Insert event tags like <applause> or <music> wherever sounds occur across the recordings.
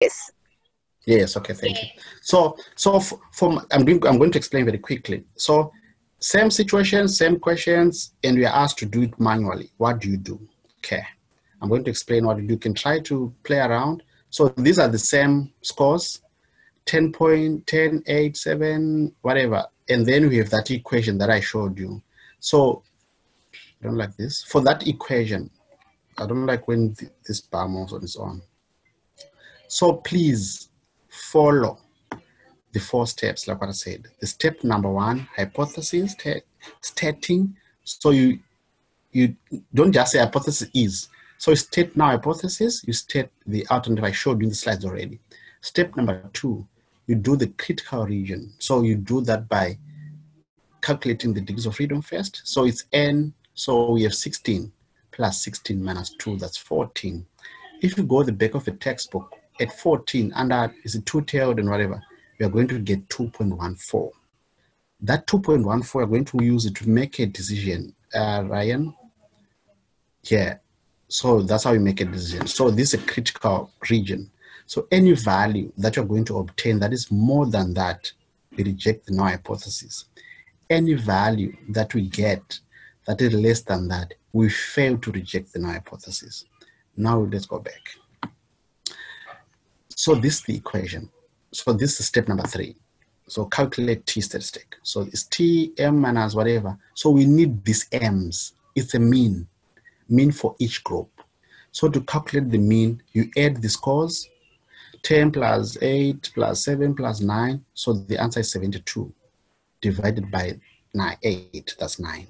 Yes. Yes. Okay. Thank you. So, so for I'm going, I'm going to explain very quickly. So, same situation, same questions, and we are asked to do it manually. What do you do? Okay. I'm going to explain what you. You can try to play around. So these are the same scores, 10 point, 10, 8, 7, whatever. And then we have that equation that I showed you. So I don't like this. For that equation, I don't like when th this bar moves on its own. So please follow the four steps, like what I said. The step number one, hypothesis stating. So you you don't just say hypothesis is. So you state now hypothesis, you state the alternative I showed you in the slides already. Step number two, you do the critical region. So you do that by calculating the degrees of freedom first. So it's n, so we have 16 plus 16 minus 2, that's 14. If you go the back of a textbook, at 14, under is it two-tailed and whatever, we are going to get 2.14. That 2.14, we're going to use it to make a decision. Uh, Ryan? Yeah, so that's how you make a decision. So this is a critical region. So any value that you're going to obtain that is more than that, we reject the null hypothesis. Any value that we get that is less than that, we fail to reject the null hypothesis. Now let's go back. So this is the equation. So this is step number three. So calculate t statistic. So it's t, m minus whatever. So we need these m's. It's a mean mean for each group. So to calculate the mean, you add the scores, 10 plus 8 plus 7 plus 9, so the answer is 72, divided by nine, 8, that's 9.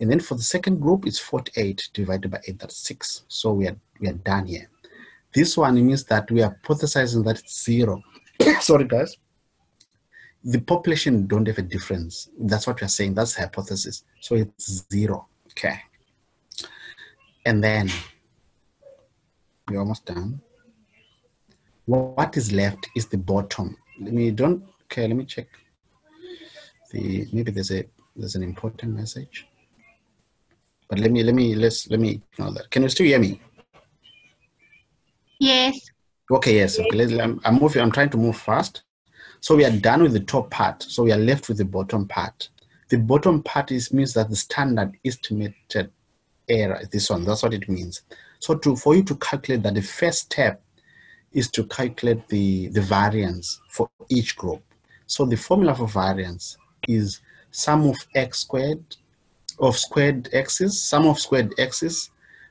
And then for the second group, it's 48 divided by 8, that's 6. So we are, we are done here. This one means that we are hypothesizing that it's zero. <coughs> Sorry, guys. The population don't have a difference. That's what we are saying. That's hypothesis. So it's zero. Okay. And then we're almost done. What is left is the bottom. Let me don't okay, let me check. The maybe there's a there's an important message. But let me let me let's let me ignore that. Can you still hear me? Yes. Okay, yes. Okay, let's, I'm, I'm moving. I'm trying to move fast. So we are done with the top part. So we are left with the bottom part. The bottom part is means that the standard estimated error is this one that's what it means so to for you to calculate that the first step is to calculate the the variance for each group so the formula for variance is sum of x squared of squared x's sum of squared x's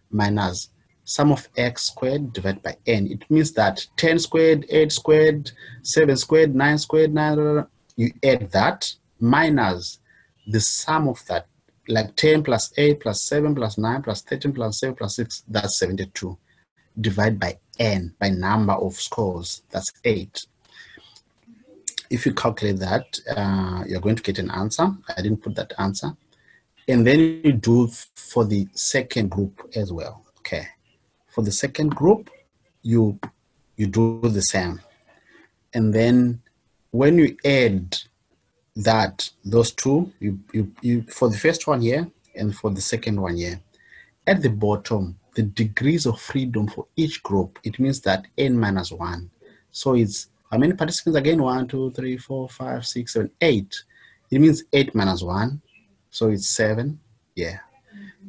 minus sum of x squared divided by n it means that 10 squared 8 squared 7 squared 9 squared 9 you add that minus the sum of that like 10 plus 8 plus 7 plus 9 plus 13 plus 7 plus 6, that's 72. Divide by n, by number of scores, that's 8. If you calculate that, uh, you're going to get an answer. I didn't put that answer. And then you do for the second group as well, okay? For the second group, you, you do the same. And then when you add that those two, you, you, you, for the first one here and for the second one here, at the bottom, the degrees of freedom for each group, it means that n minus one. So it's, how many participants again? One, two, three, four, five, six, seven, eight. It means eight minus one. So it's seven, yeah.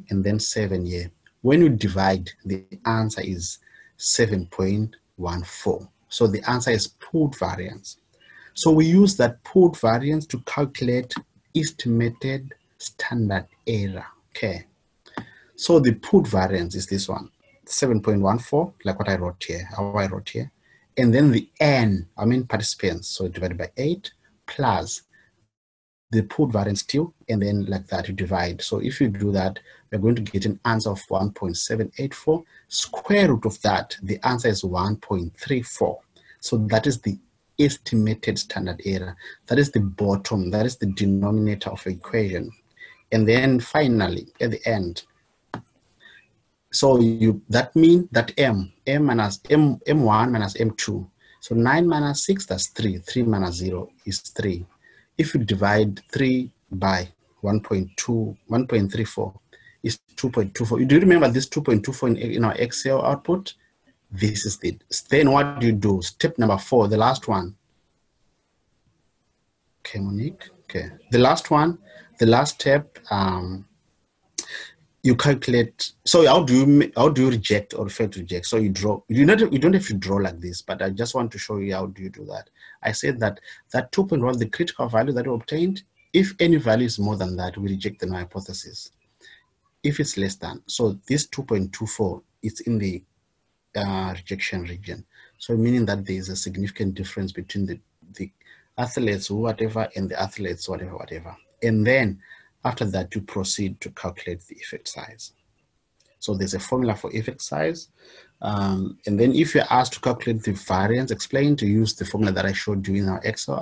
And then seven, yeah. When you divide, the answer is 7.14. So the answer is pooled variance. So we use that pooled variance to calculate estimated standard error. Okay. So the pooled variance is this one, 7.14, like what I wrote here, how I wrote here. And then the N, I mean participants, so divided by 8 plus the pooled variance still, and then like that you divide. So if you do that, we're going to get an answer of 1.784. Square root of that, the answer is 1.34. So that is the estimated standard error. That is the bottom, that is the denominator of equation. And then finally, at the end, so you that mean that m, m minus m, m1 minus m2. So 9 minus 6, that's 3. 3 minus 0 is 3. If you divide 3 by 1.2, 1.34 is 2.24. Do you remember this 2.24 in, in our Excel output? This is it. Then what do you do? Step number four, the last one. Okay, Monique. Okay, the last one, the last step. Um, you calculate. So how do you how do you reject or fail to reject? So you draw. You not you don't have to draw like this, but I just want to show you how do you do that. I said that that 2.1, the critical value that we obtained, if any value is more than that, we reject the hypothesis. If it's less than, so this 2.24 is in the uh, rejection region. So meaning that there is a significant difference between the, the athletes whatever and the athletes whatever whatever. And then after that, you proceed to calculate the effect size. So there's a formula for effect size. Um, and then if you're asked to calculate the variance, explain to use the formula that I showed you in our Excel